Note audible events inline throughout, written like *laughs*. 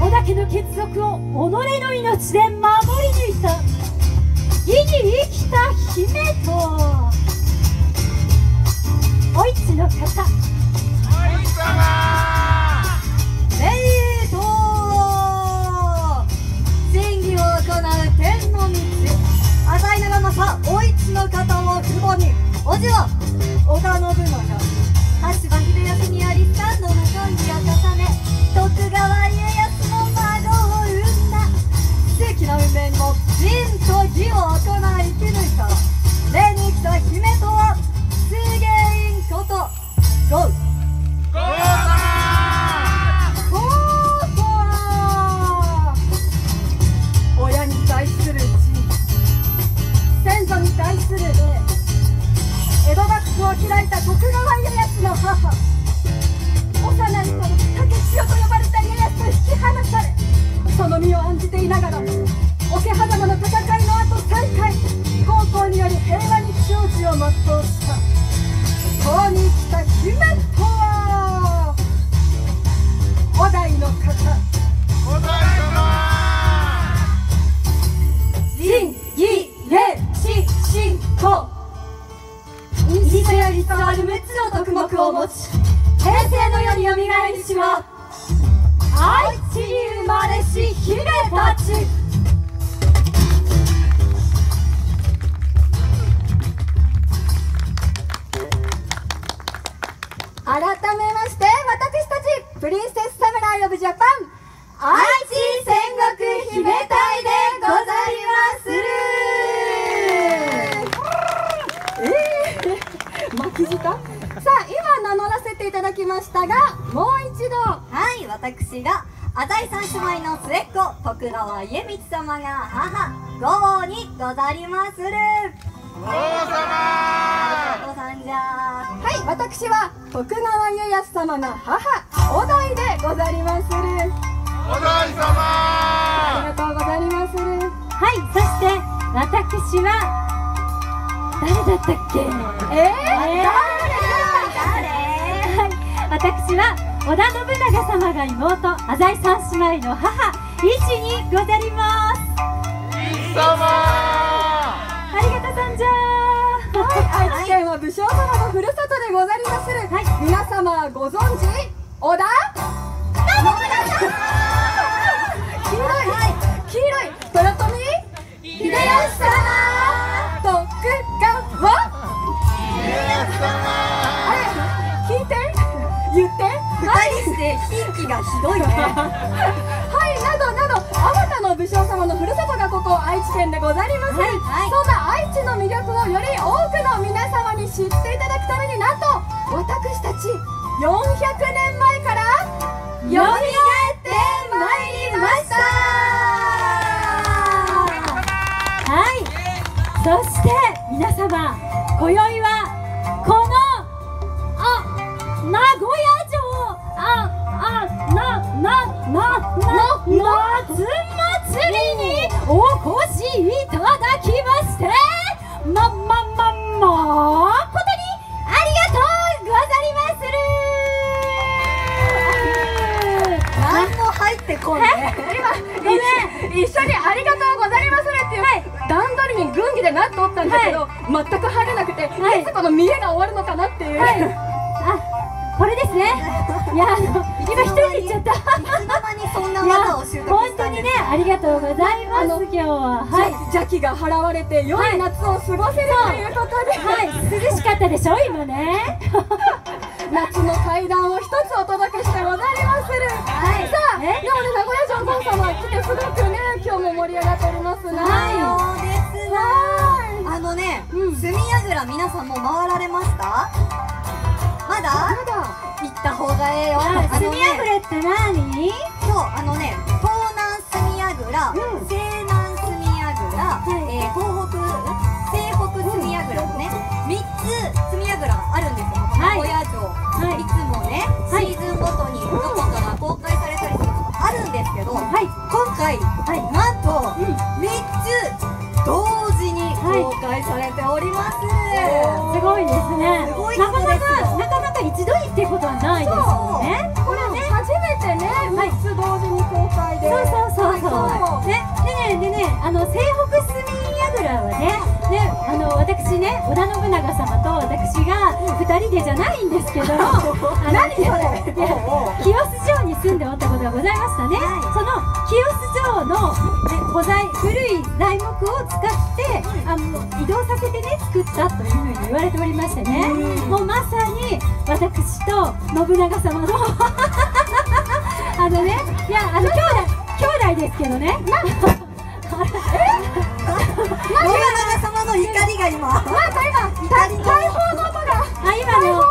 織田家の血族を己の命で守り抜いた。義に生きた姫とお市の方。お市様。えーと審議を行う天の道。浅井長政お市の方を父母に。おじは織田信長。羽柴秀吉により三度の婚儀を重ね。徳川家の運命にも仁と義を行い生き抜いた礼に来た姫とは水芸員こと。ゴー。伝わる6つの徳目を持ち平成の世によみがえりしは愛知に生まれし姫たち。改めまして私たちプリンセスサムライオブジャパン愛知戦国姫隊でござりますさあ今名乗らせていただきましたがもう一度はい私が浅井三姉妹の末っ子徳川家光様が母五王にござりまする。王様さんじゃはい私は徳川家康様の母お代でござりまする。お代あり様がとうございまする。はいそして私は誰だったっけ？えー、私は織田信長様が妹浅井三姉妹の母一にござります。一様。ありがとうさんじゃはい、愛知県は武将様のふるさとでござりまする、はい。皆様ご存知織田信長ひどいね。はいなどなどあまたの武将様のふるさとがここ愛知県でござります、はいそんな愛知の魅力をより多くの皆様に知っていただくためになんと私たち400なななな夏祭りにお越しいただきましてままままことにありがとうござりまする。何も入ってこんねごめん一緒にありがとうございまするっていう、段取りに軍議でなっておったんだけど、全く入れなくて、はい。い、つこの見えが終わるのかなっていう、はい。*laughs* あこれですね。いやあの今一人で言っちゃった。いや本当にねありがとうございます今日は。ははいい、邪気が払われて良い夏を過ごせるということで、はい。涼しかったでしょ今ね。*laughs* 夏の階段を一つお届けしてございまする、はい。さあでもえね名古屋城ゴン様来てすごくね今日も盛り上がっておりますねはい。そうですはあのね、うん。隅櫓皆さんも回られましたまだ？まだ行った方がええよ。ああのね墨あふれって何？そうあのね東南隅櫓、うん。西南隅櫓、えー東北西北隅櫓のね。3つ隅櫓があるんですよ。はい。名古屋城、はい。い、つもね、はい。シーズンごとにどこかが公開されたりすることあるんですけど、はい。今回、はい。なんと、うん同時に公開されております、すごいですね。なかなかなかなか一度にってことはないですもんね。これね初めてねはい。3つ同時に公開で。そうそうそうそう、はいね。でねでねあの西北隅櫓はねねあの私ね織田信長様と私が二人でじゃないんですけどあの *laughs* 何それ。清洲城に住んでおったことがございましたね、その清洲城の、ね、古材古い材木を使ってあの移動させてね作ったというふうに言われておりましてね。もうまさに私と信長様の *laughs* あのねいやあの兄弟兄弟ですけどね。*laughs* 信長様の怒りが今。怒りの。あ今の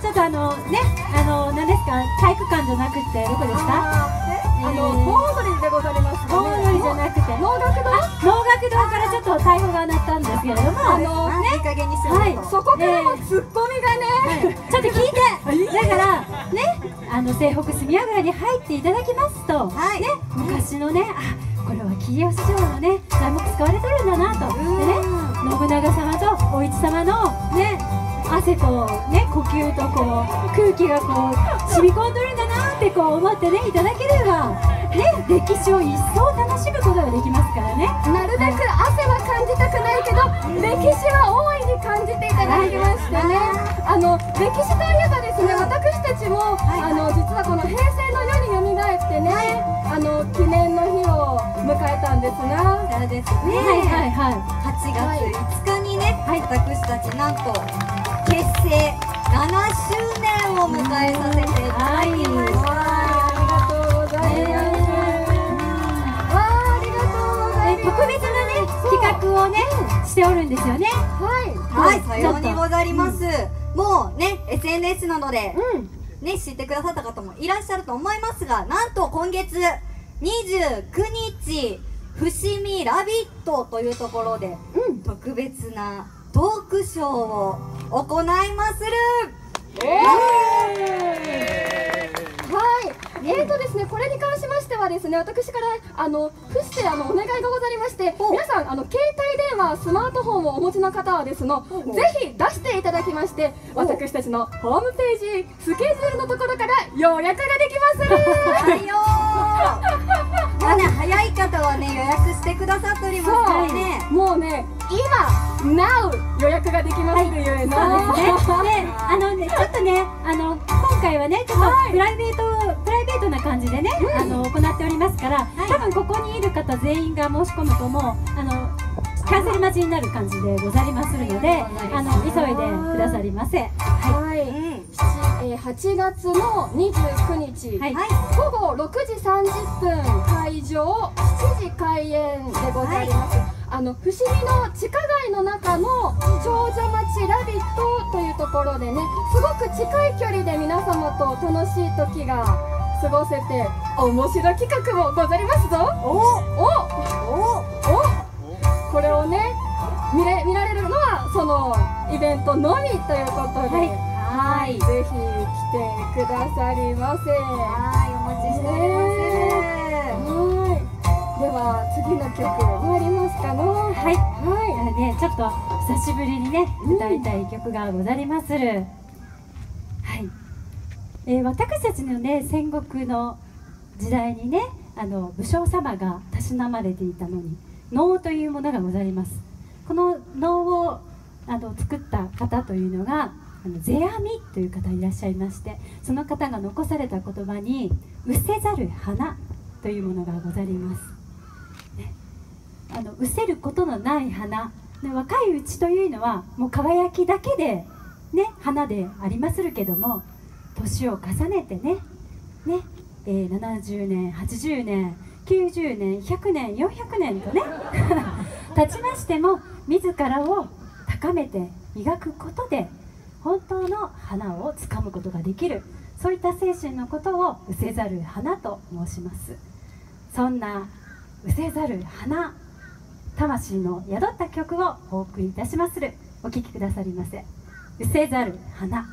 ちょっとあのねあの何ですか体育館じゃなくてどこですかあの盆踊りでございます盆踊りじゃなくて能楽堂能楽堂からちょっと逮捕が鳴ったんですけれどもあのねいい加減にしてはいよそこからのツッコミがね、ちょっと聞いてだからねあの西北隅櫓に入っていただきますと、はいね昔のねあこれは桐吉城のね材木使われてるんだなとでね信長様とお市様のね汗とね呼吸とこう空気がこう染み込んでるんだなってこう思ってねいただければね歴史を一層楽しむことができますからね。なるべく汗は感じたくないけど歴史は大いに感じていただきましてね。あの歴史といえばですね私たちもあの実はこの平成の世によみがえってねあの記念の日を迎えたんですがそうですはいねはいはい8月5日にね、私たちなんと結成7周年を迎えさせていただきました、ありがとうございます。わあ、ありがとうございえます。特別なね企画をねしておるんですよねはい。はい、さようにございます、もうね SNS などでうん。ね知ってくださった方もいらっしゃると思いますがなんと今月29日伏見ラビットというところでうん。特別なトークショーを行いまするはい。えーとですね、これに関しましてはですね、私からあのフしてあのお願いがございまして、お皆さんあの携帯電話、スマートフォンをお持ちの方はですの、ぜひ出していただきまして、私たちのホームページスケジュールのところから予約ができます。る。はいよー。*laughs* まあね早い方はね予約してくださっておりますからね Now 予約ができまするゆえの。そうですね。で、あのね、ちょっとね、あの今回はね、ちょっとプライベート、プライベートな感じでね、あの行っておりますから、多分ここにいる方全員が申し込むともうあのキャンセル待ちになる感じでございまするので、あの急いでくださりませ。ははい。うんえー8月の29日、い。はい。はい午後6時30分会場7時開演でございます、あの伏見の地下街の中の長者町ラビットというところでねすごく近い距離で皆様と楽しい時が過ごせて面白い企画もございますぞ。おおおお。これをね見れ見られるのはそのイベントのみということで、はい。ぜひ来てくださりませ。はいお待ちしております、はい。では次の曲参りますかの。はい。はね、ちょっと久しぶりにね歌いたい曲がござりまする、はい、えー私たちのね戦国の時代にねあの武将様がたしなまれていたのに能というものがございます。この能をあの作った方というのがあの世阿弥という方いらっしゃいましてその方が残された言葉に「失せざる花」というものがござりますあの失せることのない花。で若いうちというのはもう輝きだけでね花でありまするけども年を重ねてねね、えー70年80年90年100年400年とね *laughs* 経ちましても自らを高めて磨くことで本当の花をつかむことができる。そういった精神のことを失せざる花と申します。そんな失せざる花魂の宿った曲をお送りいたしまする。お聴きくださりませ「うせざる花」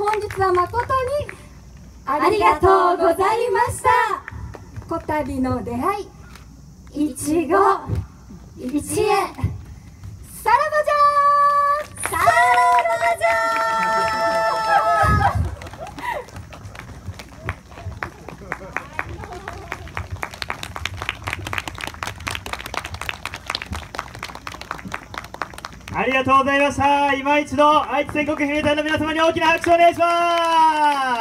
本日は誠にありがとうございました。こたびの出会いいちごいちえとうございました。今一度愛知全国兵隊の皆様に大きな拍手をお願いします。